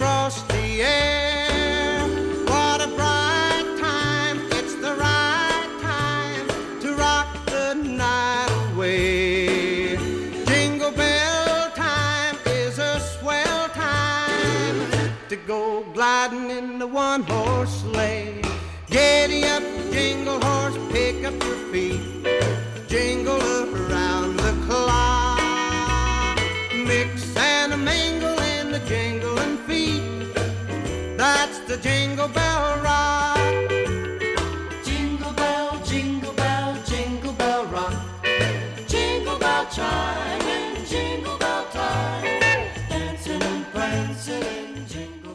In the air. What a bright time. It's the right time to rock the night away. Jingle bell time is a swell time to go gliding in the one horse sleigh. Giddy up, jingle horse, pick up your feet. Jingle up around the clock. Mix and a mingle that's the jingle bell rock. Jingle bell, jingle bell, jingle bell rock. Jingle bell chime and jingle bell time. Dancing and prancing in jingle